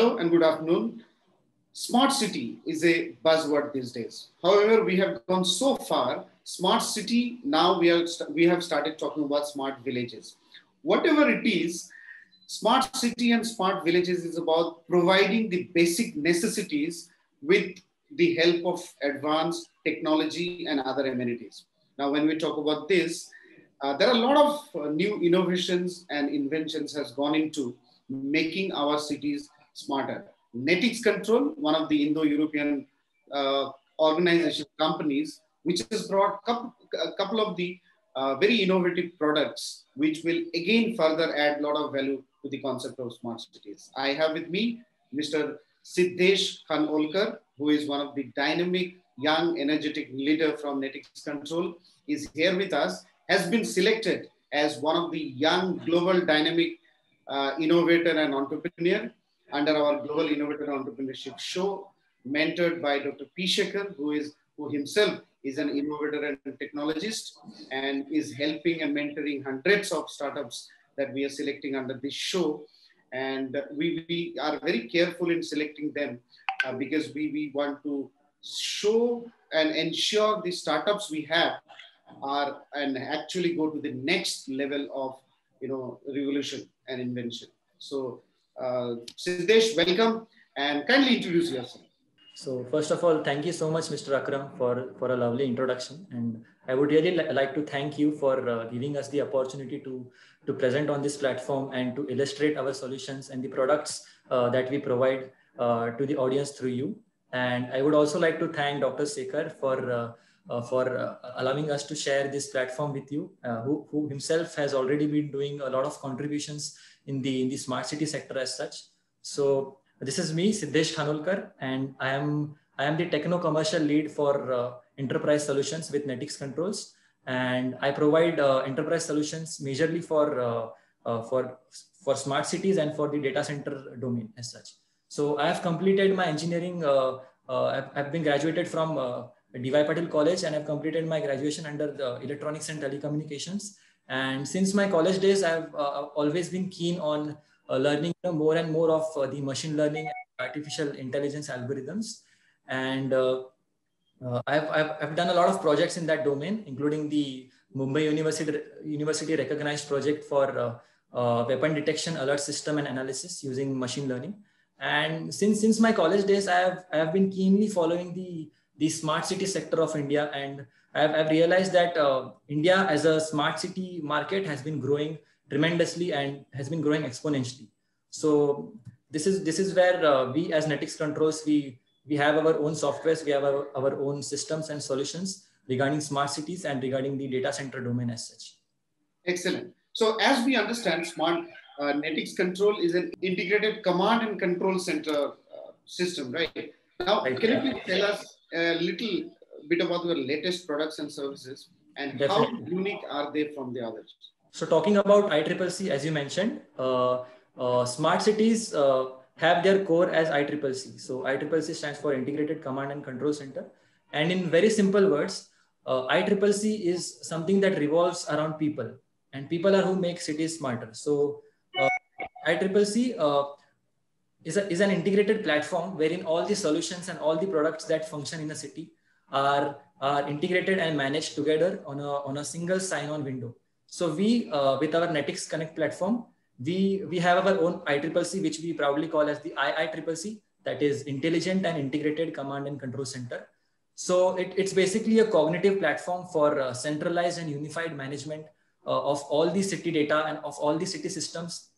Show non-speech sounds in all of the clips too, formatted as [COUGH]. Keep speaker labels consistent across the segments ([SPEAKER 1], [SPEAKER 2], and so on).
[SPEAKER 1] Hello and good afternoon. Smart city is a buzzword these days. However, we have gone so far. Smart city now we are we have started talking about smart villages. Whatever it is, smart city and smart villages is about providing the basic necessities with the help of advanced technology and other amenities. Now, when we talk about this, uh, there are a lot of uh, new innovations and inventions has gone into making our cities smarter. Netix Control, one of the Indo-European uh, organization companies, which has brought a couple of the uh, very innovative products, which will again further add a lot of value to the concept of smart cities. I have with me Mr. Siddhesh Khanolkar, who is one of the dynamic, young, energetic leader from Netix Control, is here with us, has been selected as one of the young global dynamic uh, innovator and entrepreneur under our Global Innovator Entrepreneurship Show, mentored by Dr. P. Sekhar, who is who himself is an innovator and technologist and is helping and mentoring hundreds of startups that we are selecting under this show. And we, we are very careful in selecting them uh, because we, we want to show and ensure the startups we have are and actually go to the next level of you know revolution and invention. So uh, Siddhesh, welcome and kindly introduce yourself.
[SPEAKER 2] So first of all, thank you so much, Mr. Akram, for, for a lovely introduction. And I would really li like to thank you for uh, giving us the opportunity to, to present on this platform and to illustrate our solutions and the products uh, that we provide uh, to the audience through you. And I would also like to thank Dr. Sekhar for, uh, uh, for allowing us to share this platform with you, who, who himself has already been doing a lot of contributions in the, in the smart city sector as such. So this is me, Siddhesh Khanolkar, and I am I am the techno commercial lead for uh, enterprise solutions with Netix Controls, and I provide uh, enterprise solutions majorly for uh, uh for for smart cities and for the data center domain as such. So I have completed my engineering. Uh, uh, I've, I've, been graduated from DY Patil College, and I've completed my graduation under the electronics and telecommunications. And since my college days, I've always been keen on uh, learning you know, more and more of uh, the machine learning and artificial intelligence algorithms. And uh, I've, I've, I've done a lot of projects in that domain, including the Mumbai University, University recognized project for uh, weapon detection alert system and analysis using machine learning. And since, since my college days, I have, I have been keenly following the, the smart city sector of India. And I've, I've realized that uh, India as a smart city market has been growing tremendously and has been growing exponentially. So this is this is where uh, we as Netix Controls we we have our own softwares, we have our, our own systems and solutions regarding smart cities and regarding the data center domain as such.
[SPEAKER 1] Excellent. So as we understand, smart uh, Netix Control is an integrated command and control center uh, system, right? Now, right, can yeah. you please tell us a little bit about your latest products and services and Definitely. how unique are they from the others?
[SPEAKER 2] So talking about ICCC, as you mentioned, uh, uh, smart cities uh, have their core as ICCC. So ICCC stands for Integrated Command and Control Center. And in very simple words, uh, ICCC is something that revolves around people and people are who make cities smarter. So uh, ICCC uh, is, a, is an integrated platform wherein all the solutions and all the products that function in a city are, are integrated and managed together on a, on a single sign-on window. So we, uh, with our Netix Connect platform, we, we have our own ICCC, which we proudly call as the IICCC, that is Intelligent and Integrated Command and Control Center. So it, it's basically a cognitive platform for uh, centralized and unified management uh, of all the city data and of all the city systems,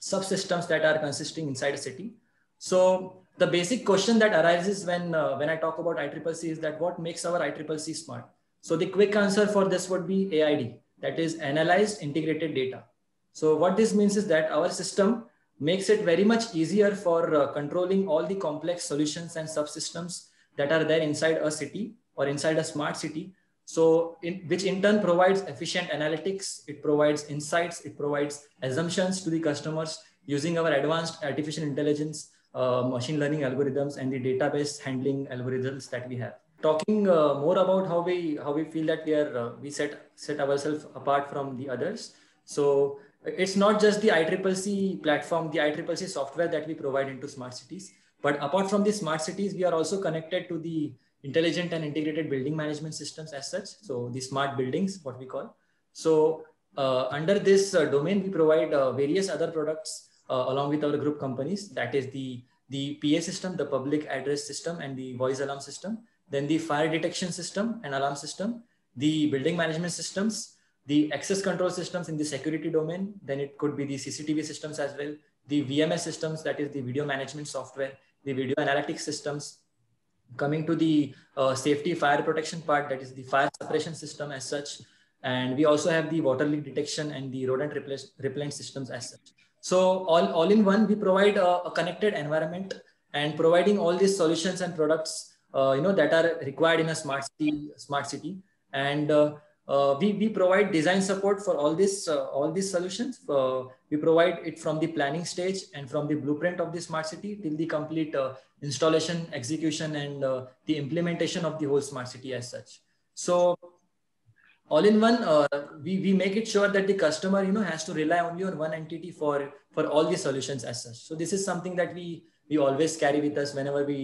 [SPEAKER 2] subsystems that are consisting inside a city. So the basic question that arises when, uh, when I talk about ICCC is that what makes our ICCC smart? So the quick answer for this would be AID that is analyzed integrated data. So what this means is that our system makes it very much easier for uh, controlling all the complex solutions and subsystems that are there inside a city or inside a smart city. So in, which in turn provides efficient analytics, it provides insights, it provides assumptions to the customers using our advanced artificial intelligence, uh, machine learning algorithms and the database handling algorithms that we have talking uh, more about how we how we feel that we are uh, we set set ourselves apart from the others so it's not just the ICCC platform, the ICCC software that we provide into smart cities. But apart from the smart cities, we are also connected to the intelligent and integrated building management systems as such. So the smart buildings, what we call. So uh, under this uh, domain, we provide uh, various other products along with our group companies. That is the, the PA system, the public address system and the voice alarm system. Then the fire detection system and alarm system, the building management systems, the access control systems in the security domain. Then it could be the CCTV systems as well, the VMS systems, that is the video management software, the video analytics systems, coming to the uh, safety fire protection part, that is the fire suppression system as such. And we also have the water leak detection and the rodent repellent systems as such. So all, all in one, we provide a, a connected environment and providing all these solutions and products, uh, you know, that are required in a smart city, smart city. And uh, uh, we, we provide design support for all this uh, all these solutions uh, we provide it from the planning stage and from the blueprint of the smart city till the complete uh, installation execution and the implementation of the whole smart city as such so all in one uh, we, we make it sure that the customer you know has to rely only on one entity for for all the solutions as such so this is something that we we always carry with us whenever we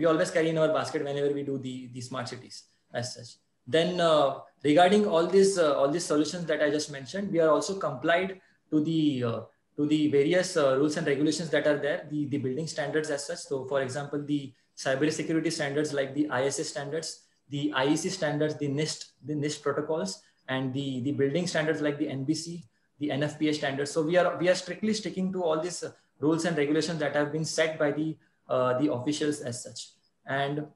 [SPEAKER 2] we always carry in our basket whenever we do the the smart cities as such then uh, regarding all these uh, all these solutions that I just mentioned, we are also complied to the uh, to the various rules and regulations that are there, the, the building standards as such. So for example, the cyber security standards like the ISA standards, the IEC standards, the NIST, the NIST protocols, and the, the building standards like the NBC, the NFPA standards. So we are we are strictly sticking to all these rules and regulations that have been set by the uh, the officials as such. And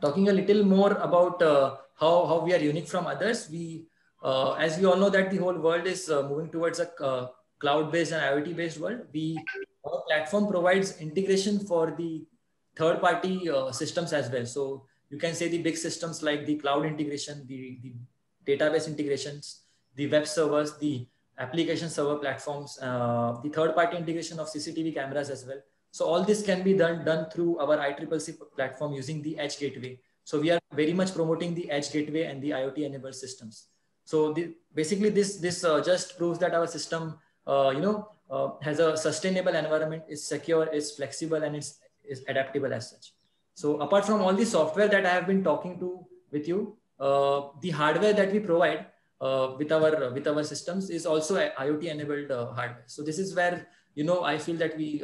[SPEAKER 2] talking a little more about uh, how, how we are unique from others. We, uh, as we all know that the whole world is uh, moving towards a uh, cloud-based and IoT-based world, we, our platform provides integration for the third-party uh, systems as well. So you can say the big systems like the cloud integration, the, the database integrations, the web servers, the application server platforms, uh, the third-party integration of CCTV cameras as well. So all this can be done, done through our ICCC platform using the Edge Gateway. So we are very much promoting the edge gateway and the IoT enabled systems. So the, basically this, this uh, just proves that our system, uh, you know, uh, has a sustainable environment, is secure, is flexible, and is, is adaptable as such. So apart from all the software that I have been talking to with you, uh, the hardware that we provide uh, with our with our systems is also IoT enabled uh, hardware. So this is where you know I feel that we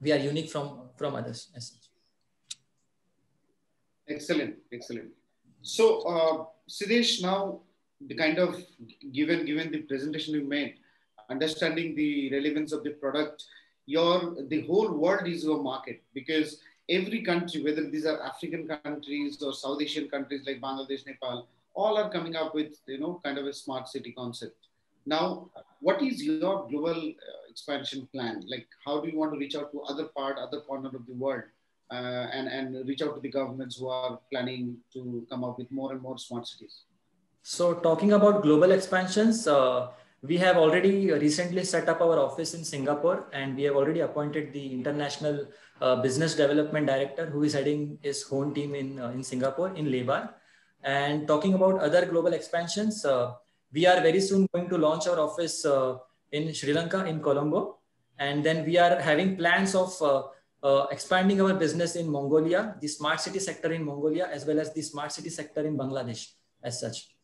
[SPEAKER 2] we are unique from from others as such.
[SPEAKER 1] Excellent, excellent. So, uh, Siddhesh, now the kind of given given the presentation you made, understanding the relevance of the product, your the whole world is your market because every country, whether these are African countries or South Asian countries like Bangladesh, Nepal, all are coming up with you know kind of a smart city concept. Now, what is your global uh, expansion plan? Like, how do you want to reach out to other part, other corner of the world? uh, and, and reach out to the governments who are planning to come up with more and more smart cities?
[SPEAKER 2] So, talking about global expansions, uh, we have already recently set up our office in Singapore, and we have already appointed the international uh, business development director who is heading his own team in, uh, in Singapore, in Lebar. And talking about other global expansions, uh, we are very soon going to launch our office uh, in Sri Lanka, in Colombo. And then we are having plans of uh, expanding our business in Mongolia, the smart city sector in Mongolia, as well as the smart city sector in Bangladesh as such.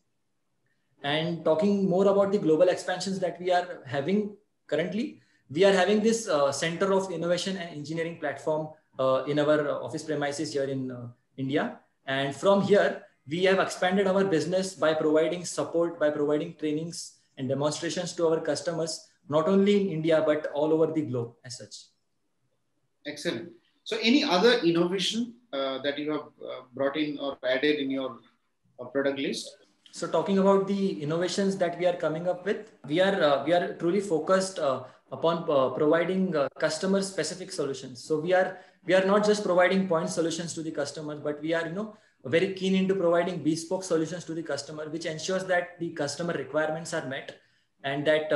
[SPEAKER 2] And talking more about the global expansions that we are having currently, we are having this uh, center of innovation and engineering platform uh, in our office premises here in uh, India. And from here, we have expanded our business by providing support, by providing trainings and demonstrations to our customers, not only in India, but all over the globe as such.
[SPEAKER 1] Excellent. So, any other innovation uh, that you have uh, brought in or added in your uh, product list?
[SPEAKER 2] So, talking about the innovations that we are coming up with, we are uh, we are truly focused uh, upon uh, providing customer specific solutions. So, we are we are not just providing point solutions to the customers, but we are you know very keen into providing bespoke solutions to the customer, which ensures that the customer requirements are met and that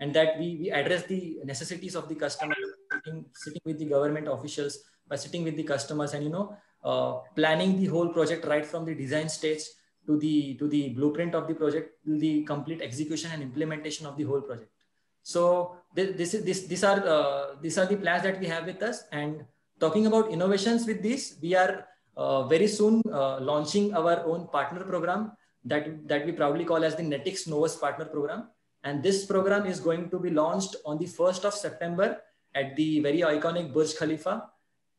[SPEAKER 2] and that we, we address the necessities of the customer sitting, sitting with the government officials by sitting with the customers and you know uh, planning the whole project right from the design stage to the to the blueprint of the project to the complete execution and implementation of the whole project So this, this is this these are uh, these are the plans that we have with us. And talking about innovations with this, we are uh, very soon uh, launching our own partner program that that we proudly call as the Netix Novus Partner Program. And this program is going to be launched on the 1st of September at the very iconic Burj Khalifa.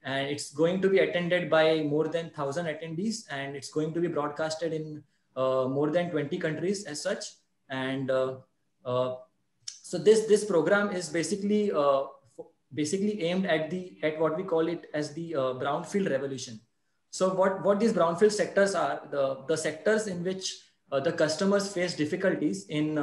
[SPEAKER 2] And it's going to be attended by more than 1,000 attendees. And it's going to be broadcasted in uh, more than 20 countries as such. And uh, uh, so this, this program is basically, uh, basically aimed at, the, at what we call it as the uh, brownfield revolution. So what, what these brownfield sectors are, the, the sectors in which uh, the customers face difficulties in,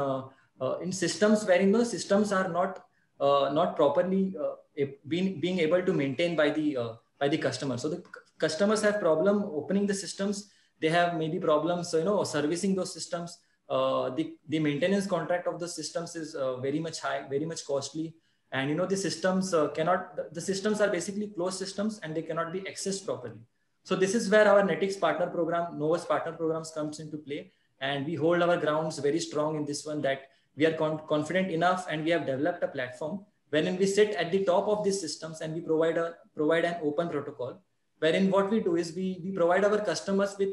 [SPEAKER 2] in systems wherein the systems are not uh, not properly uh, being, being able to maintain by the uh, by the customer. So the customers have problem opening the systems. They have maybe problems, you know, servicing those systems. The the maintenance contract of the systems is very much high, very much costly. And you know the systems uh, cannot the systems are basically closed systems and they cannot be accessed properly. So this is where our netix partner program novus partner programs comes into play. And we hold our grounds very strong in this one that we are con confident enough and we have developed a platform wherein we sit at the top of these systems and we provide a provide an open protocol wherein what we do is we, we provide our customers with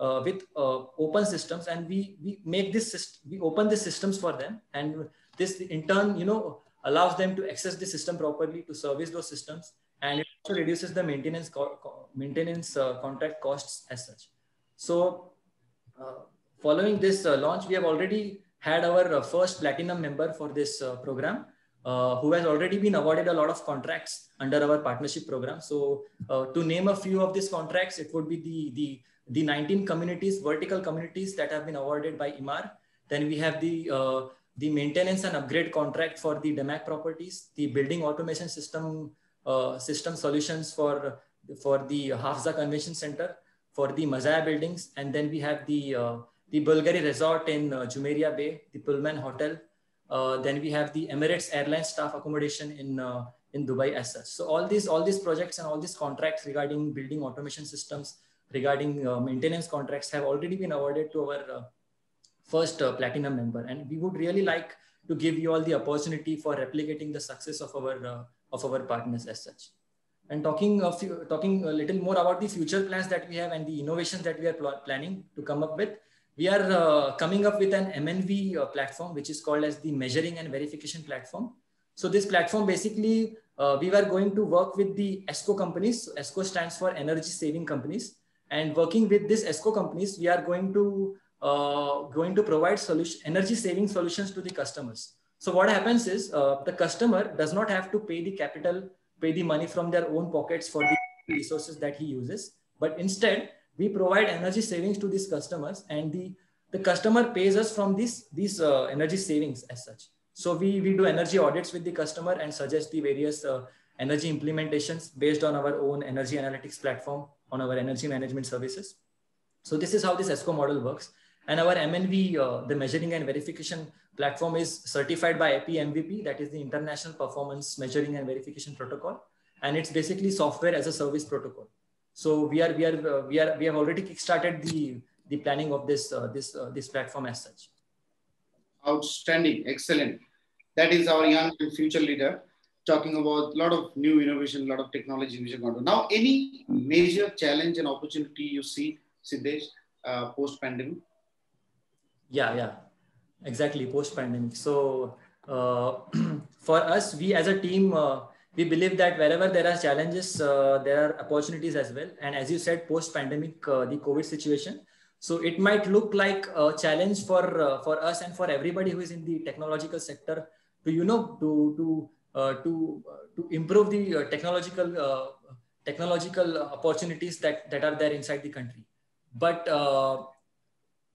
[SPEAKER 2] uh, with uh, open systems and we we make this we open the systems for them and this in turn you know allows them to access the system properly to service those systems and it also reduces the maintenance maintenance uh, contract costs as such so uh, following this uh, launch we have already had our uh, first platinum member for this program, who has already been awarded a lot of contracts under our partnership program. So to name a few of these contracts, it would be the, the, the 19 communities, vertical communities that have been awarded by Emaar. Then we have the the maintenance and upgrade contract for the DAMAC properties, the building automation system uh, system solutions for for the Hafza Convention Center, for the Mazaya buildings, and then we have the uh, the Bulgari Resort in uh, Jumeirah Bay, the Pullman Hotel. Uh, then we have the Emirates Airlines staff accommodation in uh, in Dubai as such. So all these all these projects and all these contracts regarding building automation systems, regarding uh, maintenance contracts have already been awarded to our uh, first uh, platinum member, and we would really like to give you all the opportunity for replicating the success of our of our partners as such. And talking of talking a little more about the future plans that we have and the innovations that we are pl planning to come up with we are uh, coming up with an MNV uh, platform, which is called as the measuring and verification platform. So this platform basically, uh, we were going to work with the ESCO companies. ESCO stands for energy saving companies. And working with these ESCO companies, we are going to uh, going to provide solution, energy saving solutions to the customers. So what happens is uh, the customer does not have to pay the capital, pay the money from their own pockets for the resources that he uses, but instead we provide energy savings to these customers and the, the customer pays us from these, these uh, energy savings as such. So we, we do energy audits with the customer and suggest the various uh, energy implementations based on our own energy analytics platform on our energy management services. So this is how this ESCO model works. And our MNV, uh, the measuring and verification platform is certified by IP MVP, that is the International Performance Measuring and Verification Protocol. And it's basically software as a service protocol. So we are we are uh, we are we have already kickstarted the the planning of this uh, this uh, this platform as such.
[SPEAKER 1] Outstanding, excellent. That is our young future leader talking about a lot of new innovation, a lot of technology which are going to. Now, any major challenge and opportunity you see, Siddhesh, uh, post pandemic?
[SPEAKER 2] Yeah, yeah, exactly. Post pandemic. So uh, [CLEARS THROAT] for us, we as a team, uh, we believe that wherever there are challenges, uh, there are opportunities as well. And as you said, post-pandemic, uh, the COVID situation. So it might look like a challenge for uh, for us and for everybody who is in the technological sector to you know to to to uh, to improve the uh, technological technological opportunities that that are there inside the country. But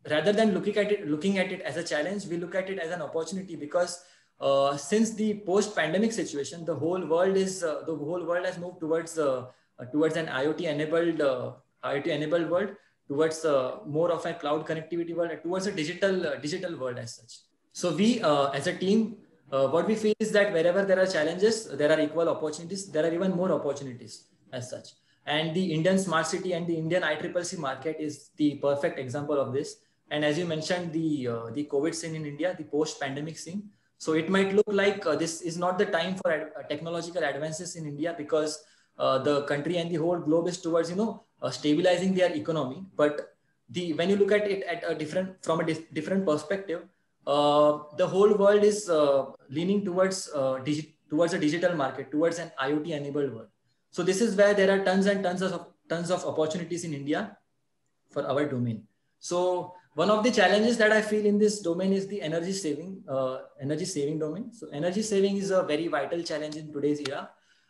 [SPEAKER 2] rather than looking at it looking at it as a challenge, we look at it as an opportunity because uh, since the post-pandemic situation, the whole world is uh, the whole world has moved towards uh, uh towards an IoT-enabled uh, IoT-enabled world, towards more of a cloud connectivity world, towards a digital digital world as such. So we, as a team, what we feel is that wherever there are challenges, there are equal opportunities. There are even more opportunities as such. And the Indian smart city and the Indian ICCC market is the perfect example of this. And as you mentioned, the the COVID scene in India, the post-pandemic scene So it might look like uh, this is not the time for ad- uh, technological advances in India because uh, the country and the whole globe is towards you know uh, stabilizing their economy. But the when you look at it at a different from a di- different perspective, uh, the whole world is uh, leaning towards digi- towards a digital market, towards an IoT enabled world. So this is where there are tons and tons of tons of opportunities in India for our domain. So one of the challenges that I feel in this domain is the energy saving, uh, energy saving domain. So energy saving is a very vital challenge in today's era.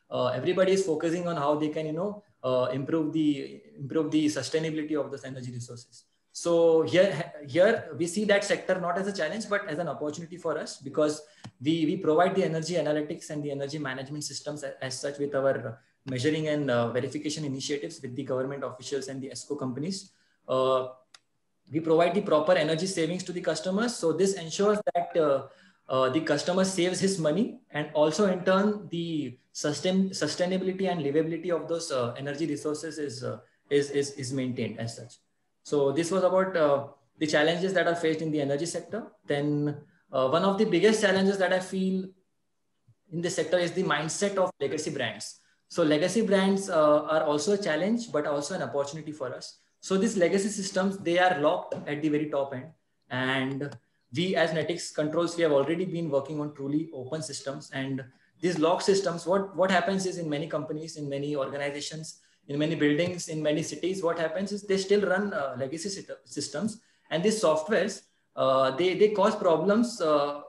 [SPEAKER 2] Uh, everybody is focusing on how they can, you know, uh, improve the improve the sustainability of those energy resources. So here, here we see that sector not as a challenge, but as an opportunity for us because we, we provide the energy analytics and the energy management systems as, such with our measuring and uh, verification initiatives with the government officials and the ESCO companies. Uh, we provide the proper energy savings to the customers. So this ensures that uh, uh, the customer saves his money and also in turn the sustain sustainability and livability of those uh, energy resources is, uh, is, is, is maintained as such. So this was about uh, the challenges that are faced in the energy sector. Then uh, one of the biggest challenges that I feel in this sector is the mindset of legacy brands. So legacy brands are also a challenge, but also an opportunity for us so these legacy systems, they are locked at the very top end. And we as Netix controls, we have already been working on truly open systems. And these lock systems, what, what happens is in many companies, in many organizations, in many buildings, in many cities, what happens is they still run uh, legacy systems. And these softwares, uh, they, they cause problems uh,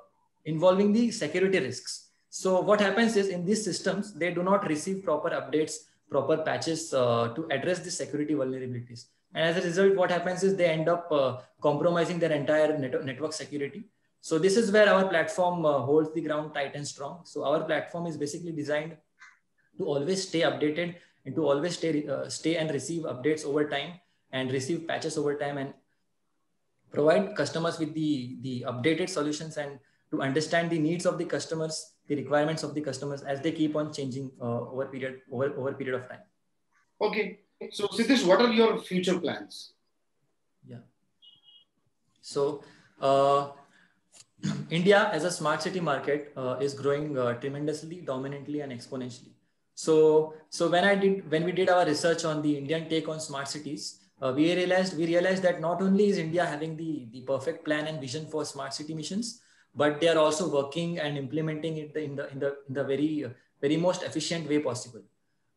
[SPEAKER 2] involving the security risks. So what happens is in these systems, they do not receive proper updates, proper patches uh, to address the security vulnerabilities. And as a result, what happens is they end up uh, compromising their entire net network security. So this is where our platform uh, holds the ground tight and strong. So our platform is basically designed to always stay updated and to always stay, uh, stay and receive updates over time and receive patches over time and provide customers with the, the updated solutions and to understand the needs of the customers, the requirements of the customers as they keep on changing uh, over period over, over period of time.
[SPEAKER 1] Okay, so, Siddhesh, what are your future plans?
[SPEAKER 2] Yeah. So, uh, India as a smart city market uh, is growing uh, tremendously, dominantly, and exponentially. So, so when I did when we did our research on the Indian take on smart cities, uh, we realized we realized that not only is India having the the perfect plan and vision for smart city missions, but they are also working and implementing it in the in the in the very very most efficient way possible.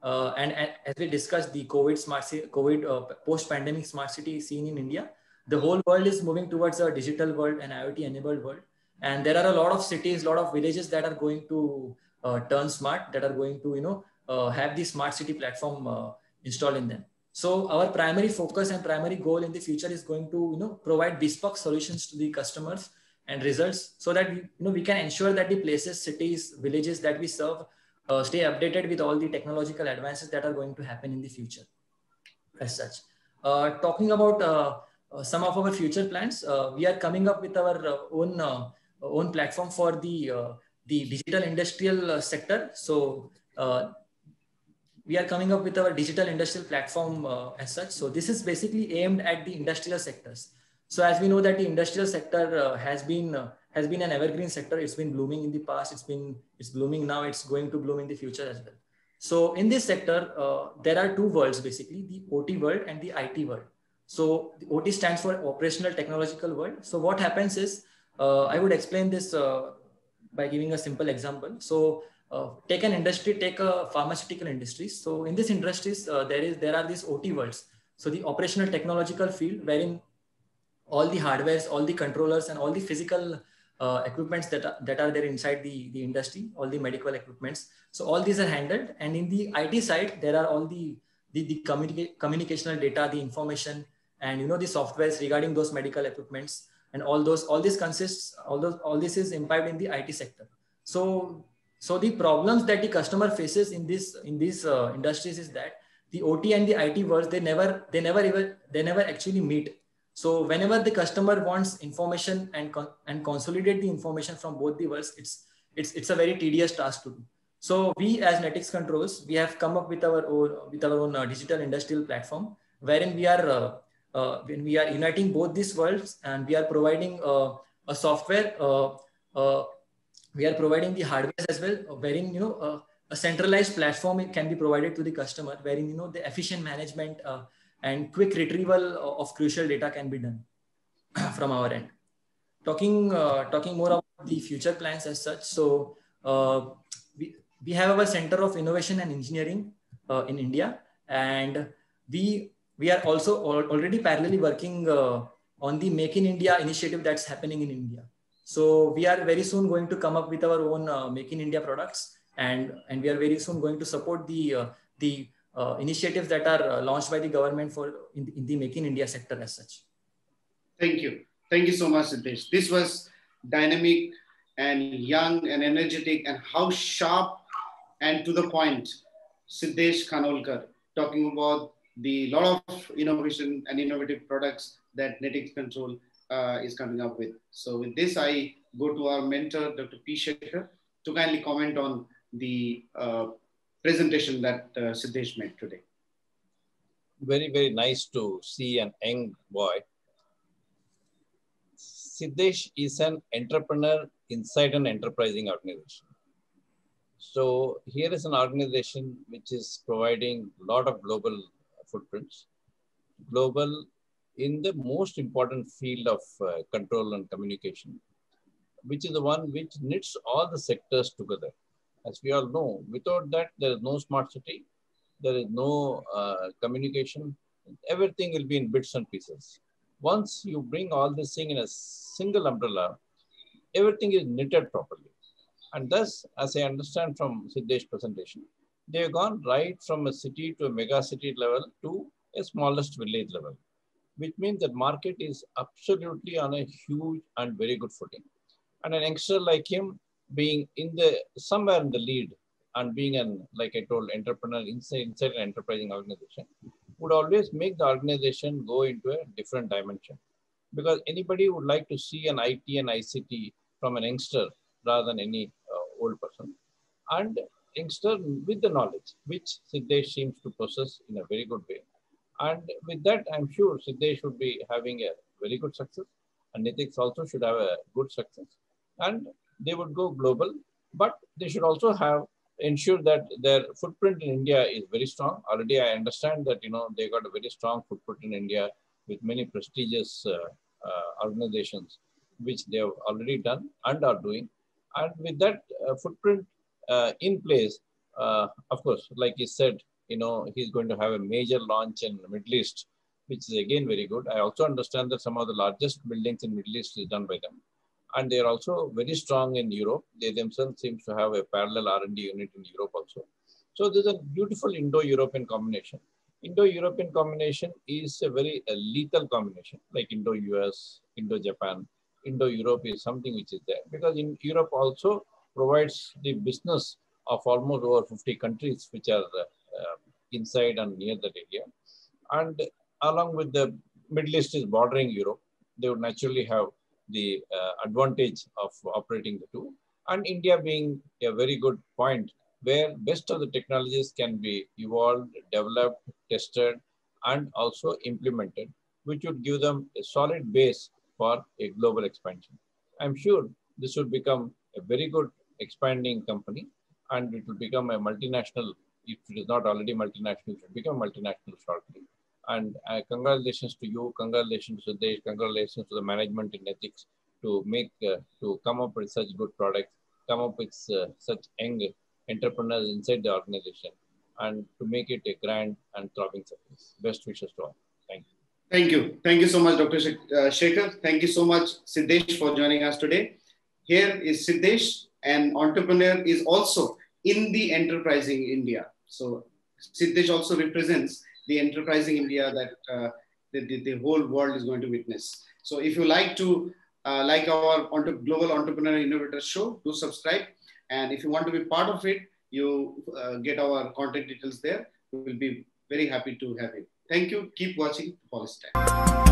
[SPEAKER 2] Uh, and, and, as we discussed, the COVID smart COVID uh, post-pandemic smart city scene in India, the whole world is moving towards a digital world and IoT-enabled world. And there are a lot of cities, a lot of villages that are going to uh, turn smart, that are going to, you know, uh, have the smart city platform uh, installed in them. So our primary focus and primary goal in the future is going to, you know, provide bespoke solutions to the customers and results so that, you know, we can ensure that the places, cities, villages that we serve uh, stay updated with all the technological advances that are going to happen in the future as such. Uh, talking about uh, uh some of our future plans, uh, we are coming up with our uh, own own platform for the the digital industrial sector. So we are coming up with our digital industrial platform as such. So this is basically aimed at the industrial sectors. So as we know that the industrial sector has been has been an evergreen sector. It's been blooming in the past. It's been it's blooming now. It's going to bloom in the future as well. So in this sector, uh, there are two worlds basically: the OT world and the IT world. So the OT stands for operational technological world. So what happens is, uh, I would explain this uh, by giving a simple example. So uh, take an industry, take a pharmaceutical industry. So in this industries, uh, there is there are these OT worlds. So the operational technological field, wherein all the hardwares, all the controllers, and all the physical uh, equipments that are, that are there inside the, the industry, all the medical equipments. So all these are handled. And in the IT side, there are all the, the, the communica- communicational data, the information, and you know the softwares regarding those medical equipments and all those all this consists all those all this is imbibed in the IT sector. So so the problems that the customer faces in this in these uh, industries is that the OT and the IT worlds they never they never even they never actually meet so whenever the customer wants information and, and consolidate the information from both the worlds, it's, it's, it's a very tedious task to do. So we as Netix Controls, we have come up with our own, with our own uh, digital industrial platform, wherein we are, uh, uh, when we are uniting both these worlds and we are providing uh, a software, uh, uh, we are providing the hardware as well, wherein you know uh, a centralized platform can be provided to the customer, wherein you know the efficient management uh, and quick retrieval of crucial data can be done [CLEARS THROAT] from our end. Talking uh, talking more about the future plans as such. So uh, we we have our Center of Innovation and Engineering uh, in India, and we we are also already parallelly working uh, on the Make in India initiative that's happening in India. So we are very soon going to come up with our own uh, Make in India products, and and we are very soon going to support the uh, the uh, initiatives that are uh, launched by the government for in the, in the Make in India sector as such.
[SPEAKER 1] Thank you, thank you so much, Siddhesh. This was dynamic and young and energetic, and how sharp and to the point, Siddhesh Khanolkar talking about the lot of innovation and innovative products that Netix Control uh, is coming up with. So with this, I go to our mentor, Dr. P. Sekhar, to kindly comment on the uh, presentation that uh, Siddhesh made today.
[SPEAKER 3] Very, very nice to see an young boy. Siddhesh is an entrepreneur inside an enterprising organization. So here is an organization which is providing a lot of global footprints, global in the most important field of uh, control and communication, which is the one which knits all the sectors together. As we all know, without that, there is no smart city, there is no uh, communication, everything will be in bits and pieces. Once you bring all this thing in a single umbrella, everything is knitted properly. And thus, as I understand from Siddhesh's presentation, they have gone right from a city to a mega city level to a smallest village level, which means that market is absolutely on a huge and very good footing. And an youngster like him being in the somewhere in the lead and being an, like I told, entrepreneur inside, inside an enterprising organization would always make the organization go into a different dimension. Because anybody would like to see an IT and ICT from an youngster rather than any uh, old person. And youngster with the knowledge, which Siddhesh seems to possess in a very good way. And with that, I'm sure Siddhesh should be having a very good success. And Netix also should have a good success. And they would go global, but they should also have ensure that their footprint in India is very strong. Already I understand that, you know, they got a very strong footprint in India with many prestigious uh, uh, organizations, which they have already done and are doing. And with that uh, footprint uh, in place, uh, of course, like he said, you know, he's going to have a major launch in the Middle East, which is again very good. I also understand that some of the largest buildings in Middle East is done by them. And they're also very strong in Europe. They themselves seems to have a parallel R&D unit in Europe also. So there's a beautiful Indo-European combination. Indo-European combination is a very a lethal combination, like Indo-US, Indo-Japan. Indo-Europe is something which is there because in Europe also provides the business of almost over 50 countries which are uh, inside and near that area. And along with the Middle East is bordering Europe, they would naturally have the uh, advantage of operating the two. And India being a very good point where best of the technologies can be evolved, developed, tested, and also implemented, which would give them a solid base for a global expansion. I'm sure this would become a very good expanding company and it will become a multinational. If it is not already multinational, it should become multinational shortly. And uh, congratulations to you, congratulations to Desh, congratulations to the management in ethics to make, uh, to come up with such good products, come up with uh, such young entrepreneurs inside the organization and to make it a grand and throbbing success. Best wishes to all. Thank you.
[SPEAKER 1] Thank you. Thank you so much, Dr. Sekhar. Thank you so much, Siddhesh, for joining us today. Here is Siddhesh an entrepreneur is also in the enterprising India. So Siddhesh also represents the enterprising India that uh, the, the, the, whole world is going to witness. So if you like to uh, like our Global Entrepreneur Innovator show, do subscribe. And if you want to be part of it, you uh, get our contact details there. We will be very happy to have you. Thank you. Keep watching Policy Time.